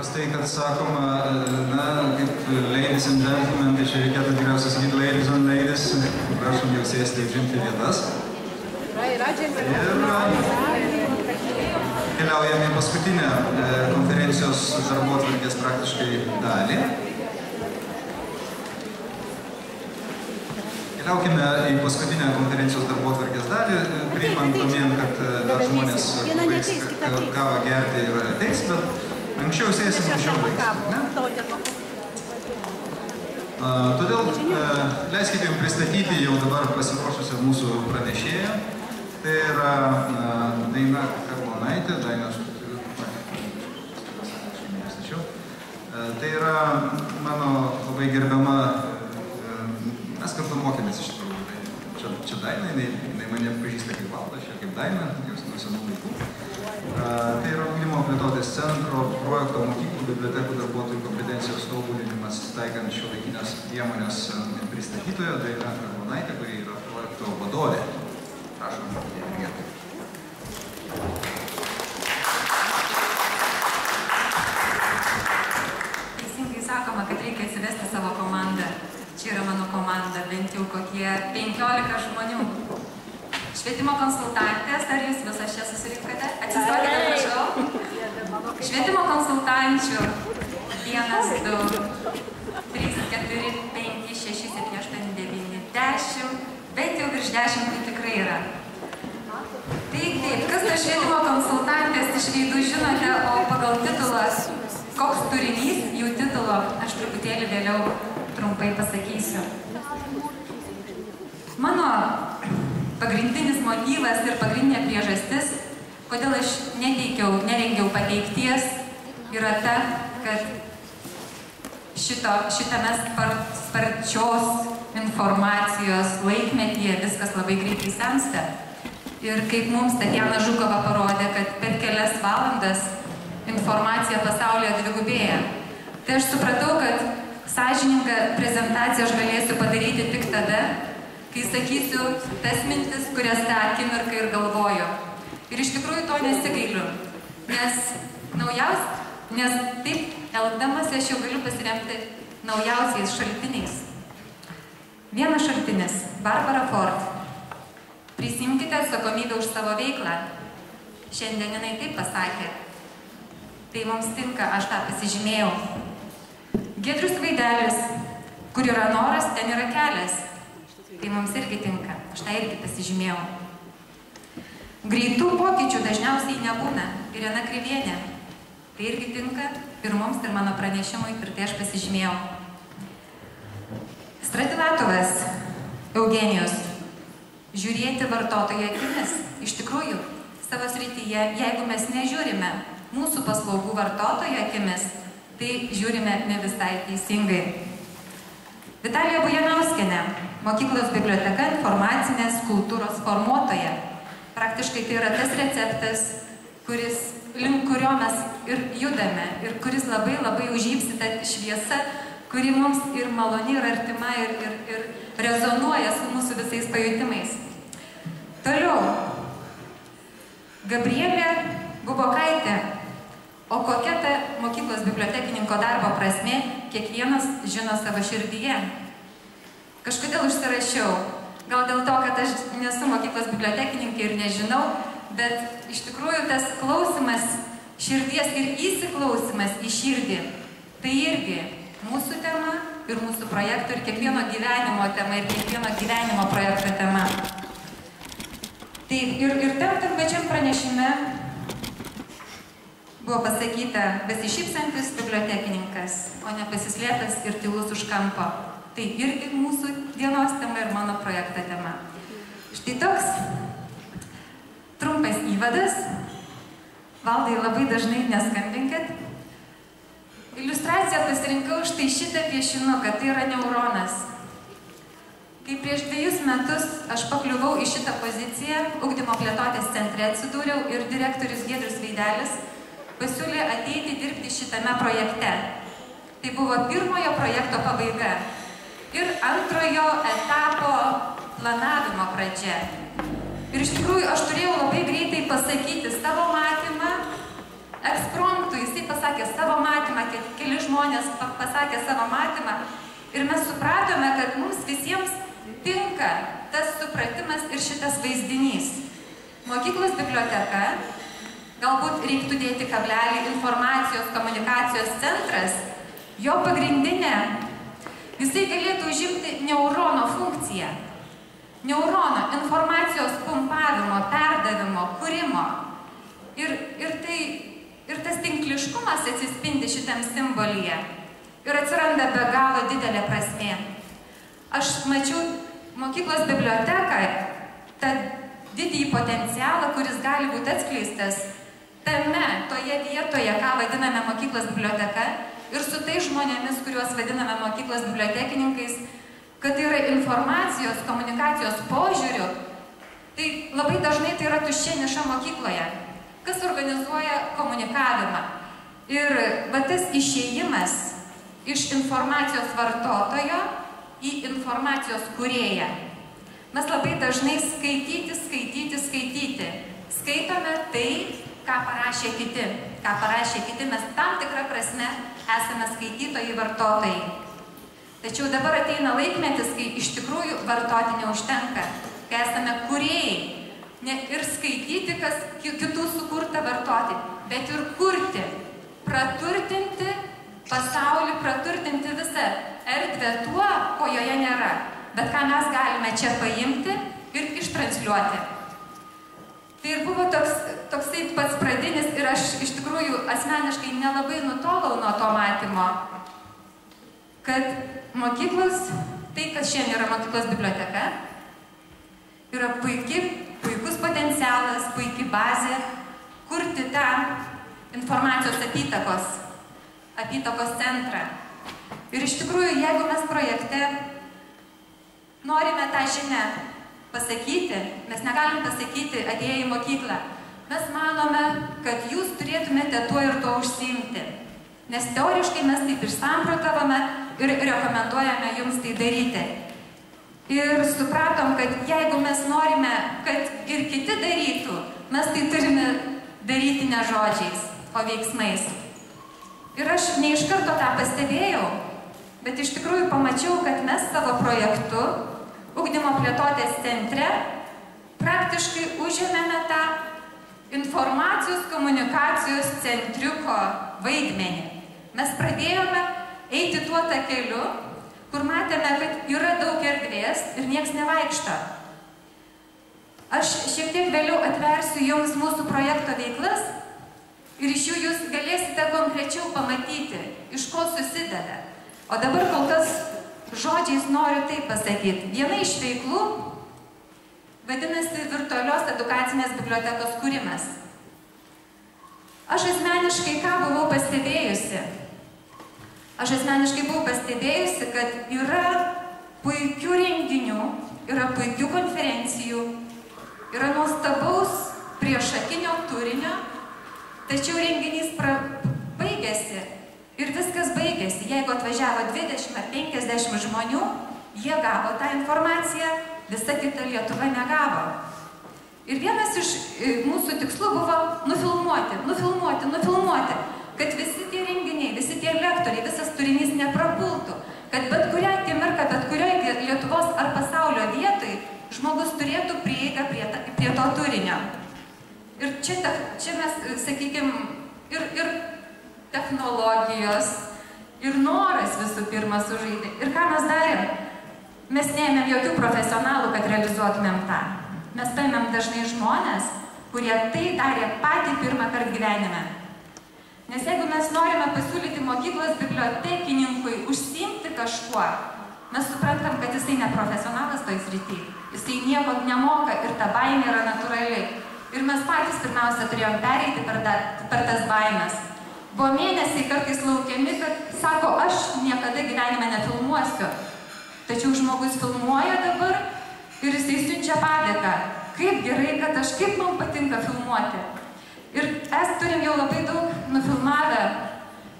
paprastai, kad sakoma, na, kaip ladies and gentlemen, tai čia reikėtų tikriausiai sakyti ladies and ladies, prašom jau sėsti ir žimti vietas. Ir keliaujame į paskutinę e, konferencijos darbo atvarkės praktiškai dalį. Keliaukime į paskutinę konferencijos darbo atvarkės dalį, priimant domėn, kad e, dar žmonės baigs kavą gerti ir ateis, bet anksčiau sėsim. Ne? A, Todėl e, leiskite jums pristatyti jau dabar pasiruošusią mūsų pranešėją. Tai yra Daina Karbonaitė, Daina Tai yra mano labai gerbiama, e, mes kartu mokėmės iš tikrųjų. Tai Čia, čia Daina, jinai, jinai mane pažįsta kaip aš ją kaip Daina, nuo senų laikų. Tai yra ugdymo plėtotės centro projekto mokyklų bibliotekų darbuotojų kompetencijos tobulinimas, taikant šiuolaikinės priemonės e, pristatytoja Daina Karbonaitė, kuri yra projekto vadovė. Prašom, vietoj. Teisingai sakoma, kad reikia atsivesti savo komandą. Čia yra mano komanda, bent jau kokie 15 žmonių. Švietimo konsultantės, ar jūs visas čia susirinkote? Atsistokite, prašau. Švietimo konsultančių. 1, 2, 3, 4, 5, 6, 7, 8, 9, 10. Bet jau virš 10 tai tikrai yra. Taip, taip, kas ta švietimo konsultantės iš veidų žinote, o pagal titulą, koks turinys jų titulo, aš truputėlį vėliau trumpai pasakysiu. Mano pagrindinis motyvas ir pagrindinė priežastis, kodėl aš neteikiau, nerengiau pateikties, yra ta, kad šito, šitame spar, sparčios informacijos laikmetyje viskas labai greitai sensta. Ir kaip mums Tatjana Žukova parodė, kad per kelias valandas informacija pasaulyje dvigubėja. Tai aš supratau, kad sąžiningą prezentaciją aš galėsiu padaryti tik tada, kai sakysiu tas mintis, kurias tą akimirką ir galvoju. Ir iš tikrųjų to nesigailiu. Nes naujaus, nes taip elgdamas aš jau galiu pasiremti naujausiais šaltiniais. Vienas šaltinis - Barbara Ford. Prisimkite atsakomybę už savo veiklą. Šiandien jinai taip pasakė. Tai mums tinka, aš tą pasižymėjau. Gedrius Vaidelis, kur yra noras, ten yra kelias. Tai mums irgi tinka, aš tą irgi pasižymėjau. Greitų pokyčių dažniausiai nebūna. Irena Krivienė. Tai irgi tinka ir mums, ir mano pranešimui, ir tai aš pasižymėjau. Stratilatovas, Eugenijus, žiūrėti vartotojo akimis. Iš tikrųjų, savo srityje, jeigu mes nežiūrime mūsų paslaugų vartotojo akimis, tai žiūrime ne visai teisingai. Vitalija Bujanauskenė, mokyklos biblioteka informacinės kultūros formuotoja. Praktiškai tai yra tas receptas, kuris, link kurio mes ir judame ir kuris labai labai užžypsita šviesa, kuri mums ir maloni, ir artima, ir, ir, ir rezonuoja su mūsų visais pajutimais. Toliau. Gabrielė Bubokaitė. O kokia ta mokyklos bibliotekininko darbo prasme, kiekvienas žino savo širdyje. Kažkodėl užsirašiau. Gal dėl to, kad aš nesu mokyklos bibliotekininkė ir nežinau, bet iš tikrųjų tas klausimas širdies ir įsiklausimas į širdį, tai irgi mūsų tema ir mūsų projekto ir kiekvieno gyvenimo tema ir kiekvieno gyvenimo projekto tema. Taip, ir, ir ten tam pačiam pranešime buvo pasakyta besišypsantis bibliotekininkas, o ne pasislėpęs ir tylus už kampo. Tai irgi mūsų dienos tema ir mano projekto tema. Štai toks trumpas įvadas. Valdai labai dažnai neskambinkit. Iliustraciją pasirinkau štai šitą piešinuką, tai yra neuronas. Kai prieš dviejus metus aš pakliuvau į šitą poziciją, ugdymo plėtotės centre atsidūriau ir direktorius Gedrius Veidelis pasiūlė ateiti dirbti šitame projekte. Tai buvo pirmojo projekto pabaiga ir antrojo etapo planavimo pradžia. Ir iš tikrųjų aš turėjau labai greitai pasakyti savo matymą, ekspromptų, jisai pasakė savo matymą, keli žmonės pasakė savo matymą ir mes supratome, kad mums visiems tinka tas supratimas ir šitas vaizdinys. Mokyklos biblioteka, galbūt reiktų dėti kablelį informacijos komunikacijos centras, jo pagrindinė, jisai galėtų užimti neurono funkciją. Neurono informacijos pumpavimo, perdavimo, kūrimo. Ir, ir, tai, ir tas tinkliškumas atsispindi šitam simbolyje. Ir atsiranda be galo didelė prasmė. Aš mačiau mokyklos biblioteką, tą didįjį potencialą, kuris gali būti atskleistas tame, toje vietoje, ką vadiname mokyklos biblioteka, ir su tai žmonėmis, kuriuos vadiname mokyklos bibliotekininkais, kad tai yra informacijos, komunikacijos požiūrių, tai labai dažnai tai yra tuščia niša mokykloje. Kas organizuoja komunikavimą? Ir va tas išėjimas iš informacijos vartotojo į informacijos kurėją. Mes labai dažnai skaityti, skaityti, skaityti. Skaitome tai, ką parašė kiti. Ką parašė kiti, mes tam tikrą prasme esame skaitytojai, vartotojai. Tačiau dabar ateina laikmetis, kai iš tikrųjų vartoti neužtenka, kai esame kuriejai. Ne ir skaityti, kas kitų sukurta vartoti, bet ir kurti, praturtinti pasaulį, praturtinti visą erdvę tuo, ko joje nėra. Bet ką mes galime čia paimti ir ištransliuoti. Tai ir buvo toks, toksai pats pradinis ir aš iš tikrųjų asmeniškai nelabai nutolau nuo to matymo, kad mokyklos, tai kas šiandien yra mokyklos biblioteka, yra puikiai, puikus potencialas, puikiai bazė kurti tą informacijos apytakos, apytakos centrą. Ir iš tikrųjų, jeigu mes projekte norime tą žinę pasakyti, mes negalim pasakyti atėję į mokyklą, mes manome, kad jūs turėtumėte tuo ir tuo užsiimti. Nes teoriškai mes taip išsamprotavome ir rekomenduojame jums tai daryti. Ir supratom, kad jeigu mes norime, kad ir kiti darytų, mes tai turime daryti ne žodžiais, o veiksmais. Ir aš ne iš karto tą pastebėjau, bet iš tikrųjų pamačiau, kad mes savo projektu Ugdymo plėtotės centre praktiškai užėmėme tą informacijos komunikacijos centriuko vaidmenį. Mes pradėjome eiti tuo takeliu, kur matėme, kad yra daug erdvės ir nieks nevaikšto. Aš šiek tiek vėliau atversiu jums mūsų projekto veiklas ir iš jų jūs galėsite konkrečiau pamatyti, iš ko susideda. O dabar kol kas žodžiais noriu taip pasakyti. Viena iš veiklų vadinasi virtualios edukacinės bibliotekos kūrimas. Aš asmeniškai ką buvau pastebėjusi? Aš asmeniškai buvau pastebėjusi, kad yra puikių renginių, yra puikių konferencijų, yra nuostabaus priešakinio turinio, tačiau renginys pra... baigėsi ir viskas baigėsi. Jeigu atvažiavo 20 ar 50 žmonių, jie gavo tą informaciją, visa kita Lietuva negavo. Ir vienas iš e, mūsų tikslų buvo nufilmuoti, nufilmuoti, nufilmuoti kad visi tie renginiai, visi tie lektoriai, visas turinys neprapultų, kad bet kurią akimirką, bet kurioje Lietuvos ar pasaulio vietoj žmogus turėtų prieigą prie, ta, prie to turinio. Ir čia, ta, čia mes, sakykime, ir, ir technologijos, ir noras visų pirma sužaidė. Ir ką mes darėm? Mes neėmėm jokių profesionalų, kad realizuotumėm tą. Mes paėmėm dažnai žmonės, kurie tai darė patį pirmą kartą gyvenime. Nes jeigu mes norime pasiūlyti mokyklos bibliotekininkui užsiimti kažkuo, mes suprantam, kad jisai neprofesionalas toj srity. Jisai nieko nemoka ir ta baimė yra natūrali. Ir mes patys pirmiausia turėjom pereiti per, da, per tas baimės. Buvo mėnesiai kartais laukiami, kad sako, aš niekada gyvenime nefilmuosiu. Tačiau žmogus filmuoja dabar ir jisai siunčia padėką. Kaip gerai, kad aš, kaip man patinka filmuoti. Ir mes turim jau labai daug nufilmavę,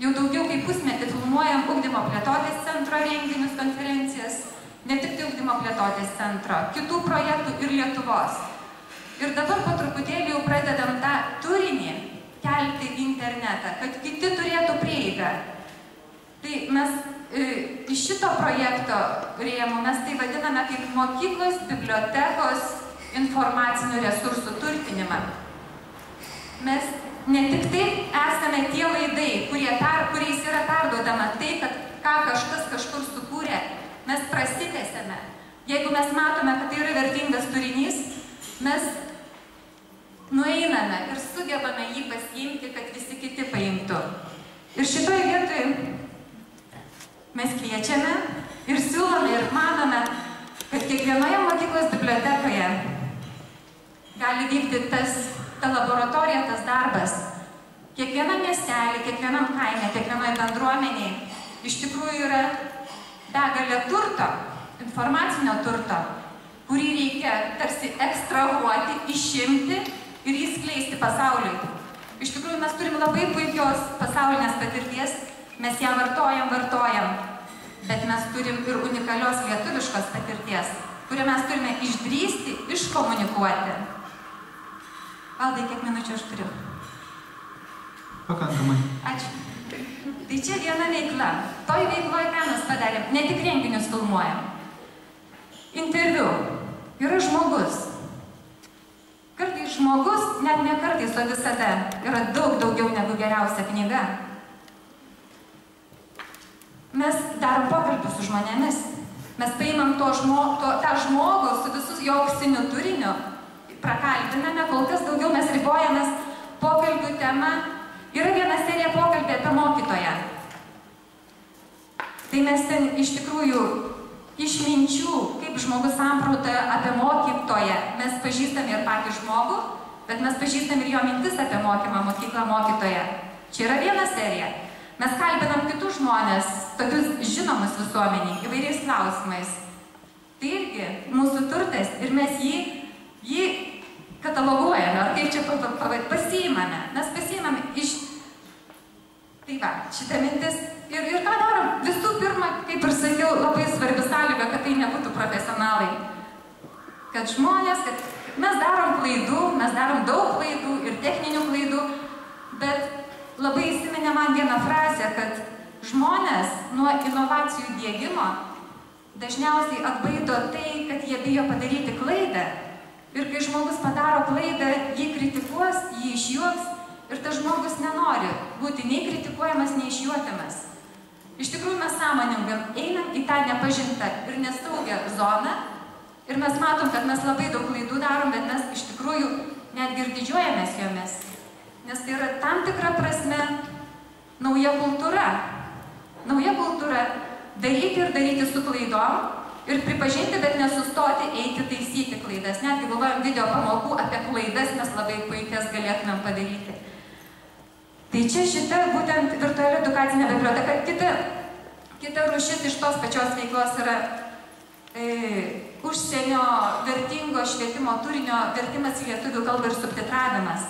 jau daugiau kaip pusmetį filmuojam ugdymo plėtotės centro renginius, konferencijas, ne tik tai ugdymo plėtotės centro, kitų projektų ir Lietuvos. Ir dabar po truputėlį jau pradedam tą turinį kelti į internetą, kad kiti turėtų prieigą. Tai mes e, iš šito projekto rėmų mes tai vadiname kaip mokyklos, bibliotekos informacinių resursų turtinimą. Mes ne tik tai esame tie laidai, kurie per, kuriais yra perduodama tai, kad ką kažkas kažkur sukūrė, mes prasitėsime. Jeigu mes matome, kad tai yra vertingas turinys, mes nueiname ir sugebame jį pasiimti, kad visi kiti paimtų. Ir šitoje vietoje mes kviečiame ir siūlome ir manome, kad kiekvienoje mokyklos bibliotekoje gali vykti tas, ta laboratorija, tas darbas. Kiekvienam miestelį, kiekvienam kaime, kiekvienoje bendruomenėje iš tikrųjų yra begalė turto, informacinio turto, kurį reikia tarsi ekstrahuoti, išimti ir jį skleisti pasauliui. Iš tikrųjų, mes turim labai puikios pasaulinės patirties, mes ją vartojam, vartojam, bet mes turim ir unikalios lietuviškos patirties, kurią mes turime išdrysti, iškomunikuoti. Valdai, kiek minučių aš turiu? Pakankamai. Ačiū. Tai čia viena veikla. Toj veikloje ką mes padarėm? Ne tik renginius filmuojam. Interviu. Yra žmogus, žmogus, net ne kartais, o visada yra daug daugiau negu geriausia knyga. Mes darom pokalbį su žmonėmis. Mes paimam to žmo, to, tą žmogų su visus jo auksiniu turiniu, prakalbiname, kol kas daugiau mes ribojamės pokalbių tema. Yra viena serija pokalbė apie mokytoją. Tai mes ten iš tikrųjų išminčių, kaip žmogus samprotauja apie mokytoją. Mes pažįstame ir patį žmogų, bet mes pažįstame ir jo mintis apie mokymą mokyklą mokytoją. Čia yra viena serija. Mes kalbinam kitus žmonės, tokius žinomus visuomeniai, įvairiais klausimais. Tai irgi mūsų turtas ir mes jį, jį kataloguojame, ar kaip čia pasiimame. Mes pasiimame iš... Tai va, šitą mintis Ir, ir ką darom? Visų pirma, kaip ir sakiau, labai svarbi sąlyga, kad tai nebūtų profesionalai. Kad žmonės, kad mes darom klaidų, mes darom daug klaidų ir techninių klaidų, bet labai įsiminė man vieną frazę, kad žmonės nuo inovacijų dėgymo dažniausiai atbaido tai, kad jie bijo padaryti klaidą. Ir kai žmogus padaro klaidą, jį kritikuos, jį išjuoks ir tas žmogus nenori būti nei kritikuojamas, nei išjuokiamas. Iš tikrųjų mes sąmoningam einam į tą nepažintą ir nesaugią zoną ir mes matom, kad mes labai daug klaidų darom, bet mes iš tikrųjų netgi ir didžiuojamės jomis. Nes tai yra tam tikra prasme nauja kultūra. Nauja kultūra daryti ir daryti su klaidom ir pripažinti, bet nesustoti eiti taisyti klaidas. Netgi galvojam video pamokų apie klaidas mes labai puikias galėtumėm padaryti. Tai čia šita būtent virtuali edukacinė biblioteka, kita, kita rušis iš tos pačios veiklos yra e, užsienio vertingo švietimo turinio vertimas į lietuvių kalbą ir subtitravimas.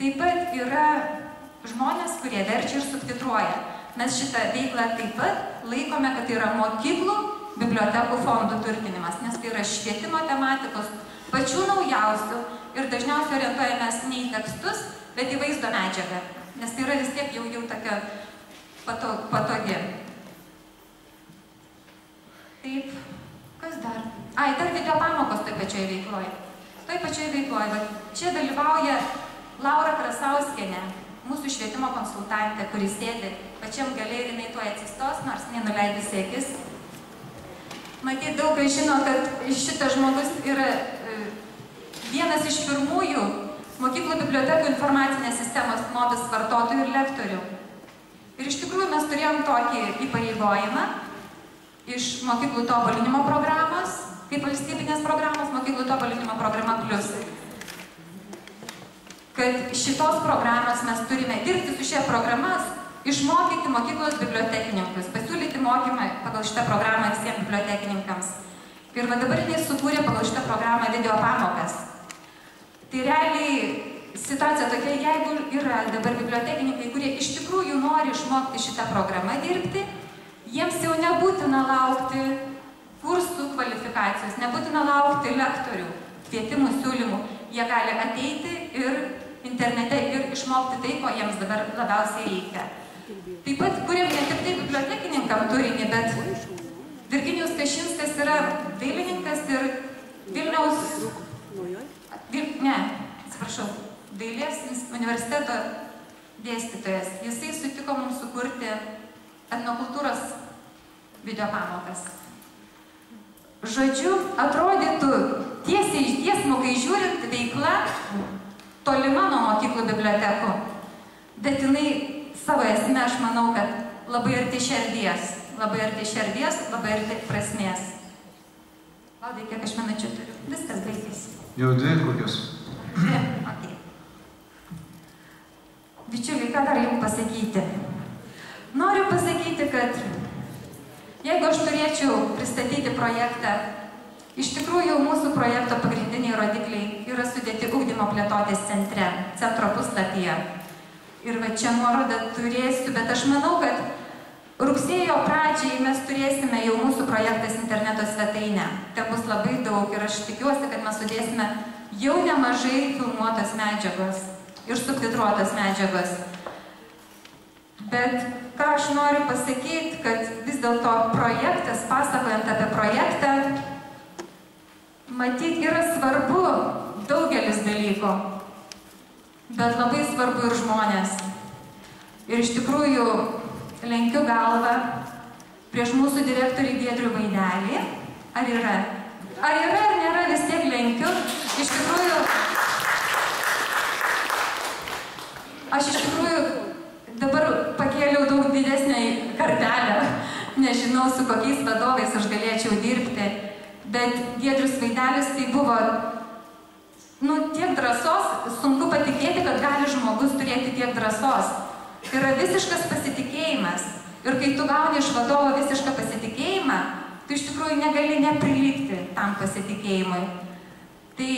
Taip pat yra žmonės, kurie verčia ir subtitruoja. Mes šitą veiklą taip pat laikome, kad tai yra mokyklų bibliotekų fondų turtinimas, nes tai yra švietimo tematikos pačių naujausių ir dažniausiai orientuojamės ne į tekstus, bet į vaizdo medžiagą, nes tai yra vis tiek jau, jau tokia pato, patogi. Taip, kas dar? Ai, dar video pamokos toj pačioj veikloje. Toj pačioj veikloje, va, čia dalyvauja Laura Krasauskenė, mūsų švietimo konsultantė, kuris sėdi pačiam gale ir jinai tuoj atsistos, nors nenuleidusi akis. Matyt, daug kas žino, kad šitas žmogus yra e, vienas iš pirmųjų mokyklų bibliotekų informacinės sistemos modus vartotojų ir lektorių. Ir iš tikrųjų mes turėjom tokį įpareigojimą iš mokyklų tobulinimo programos, kaip valstybinės programos mokyklų tobulinimo programa plus. Kad šitos programos mes turime dirbti su šia programas, išmokyti mokyklos bibliotekininkus, pasiūlyti mokymą pagal šitą programą visiems bibliotekininkams. Ir va dabar jis sukūrė pagal šitą programą video pamokas. Tai realiai situacija tokia, jeigu yra dabar bibliotekininkai, kurie iš tikrųjų nori išmokti šitą programą dirbti, jiems jau nebūtina laukti kursų kvalifikacijos, nebūtina laukti lektorių, kvietimų, siūlymų. Jie gali ateiti ir internete ir išmokti tai, ko jiems dabar labiausiai reikia. Taip pat kuriam ne tik tai bibliotekininkam turinį, bet Virginijus Kašinskas yra dailininkas ir Vilniaus, Vil, ne, atsiprašau, Dailės universiteto dėstytojas. Jisai sutiko mums sukurti etnokultūros video pamokas. Žodžiu, atrodytų tiesiai iš tiesmukai žiūrint veikla tolima nuo mokyklų bibliotekų, bet jinai savo esmė, aš manau, kad labai arti širdies, labai arti širdies, labai arti prasmės. Valdai, kiek aš minučių turiu? Viskas baigėsi. Jau dvi kokios? Dvi, okei. Bičiuliai, ką dar jums pasakyti? Noriu pasakyti, kad jeigu aš turėčiau pristatyti projektą, iš tikrųjų mūsų projekto pagrindiniai rodikliai yra sudėti ugdymo plėtotės centre, centro puslapyje. Ir va čia nuorodą turėsiu, bet aš manau, kad rugsėjo pradžiai mes turėsime jau mūsų projektas interneto svetainę. Ten bus labai daug ir aš tikiuosi, kad mes sudėsime jau nemažai filmuotos medžiagos ir subtitruotos medžiagos. Bet ką aš noriu pasakyti, kad vis dėlto projektas, pasakojant apie projektą, matyt, yra svarbu daugelis dalykų bet labai svarbu ir žmonės. Ir iš tikrųjų lenkiu galvą prieš mūsų direktorių Giedrių Vainelį. Ar yra? Ar yra ar nėra, vis tiek lenkiu. Iš tikrųjų, aš iš tikrųjų dabar pakėliau daug didesnę kartelę. Nežinau, su kokiais vadovais aš galėčiau dirbti. Bet Giedrius Vaidelis tai buvo nu, tiek drąsos, sunku patikėti, kad gali žmogus turėti tiek drąsos. Tai yra visiškas pasitikėjimas. Ir kai tu gauni iš vadovo visišką pasitikėjimą, tu iš tikrųjų negali neprilygti tam pasitikėjimui. Tai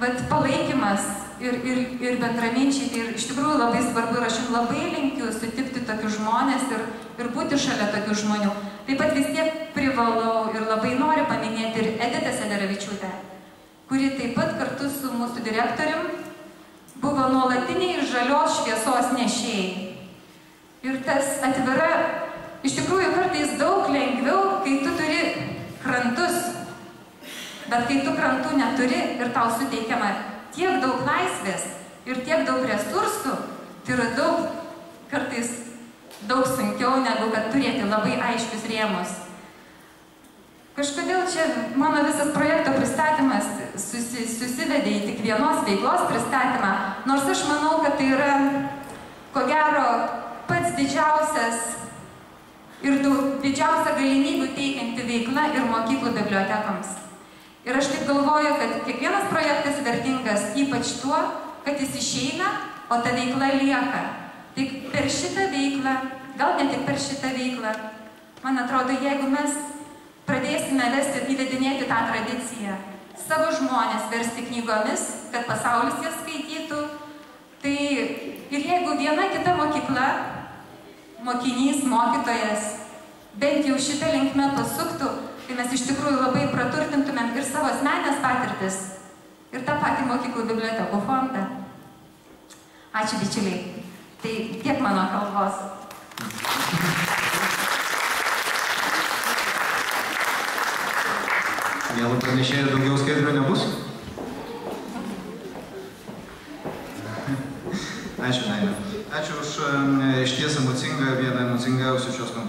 vat, palaikymas ir, ir, ir bendraminčiai, tai iš tikrųjų labai svarbu ir aš jums labai linkiu sutikti tokius žmonės ir, ir būti šalia tokių žmonių. Taip pat vis tiek privalau ir labai noriu paminėti ir Editą Sederavičiūtę kuri taip pat kartu su mūsų direktorium buvo nuolatiniai žalios šviesos nešėjai. Ir tas atvira, iš tikrųjų kartais daug lengviau, kai tu turi krantus, bet kai tu krantų neturi ir tau suteikiama tiek daug laisvės ir tiek daug resursų, tai yra daug, kartais daug sunkiau negu kad turėti labai aiškius rėmus. Kažkodėl čia mano visas projekto pristatymas susi, susivedė į tik vienos veiklos pristatymą, nors aš manau, kad tai yra, ko gero, pats didžiausias ir daug, didžiausia galimybių teikianti veikla ir mokyklų bibliotekoms. Ir aš taip galvoju, kad kiekvienas projektas vertingas ypač tuo, kad jis išeina, o ta veikla lieka. Tik per šitą veiklą, gal ne tik per šitą veiklą, man atrodo, jeigu mes pradėsime vesti, įvedinėti tą tradiciją, savo žmonės versti knygomis, kad pasaulis jas skaitytų. Tai ir jeigu viena kita mokykla, mokinys, mokytojas, bent jau šitą linkmę pasuktų, tai mes iš tikrųjų labai praturtintumėm ir savo asmenės patirtis, ir tą patį mokyklų bibliotekų fondą. Ačiū bičiuliai. Tai tiek mano kalbos. Mėlų pranešėjų daugiau skaidrių nebus? Ačiū, Naina. Ačiū už iš ties emocingą, vieną emocingiausių šios konferencijos.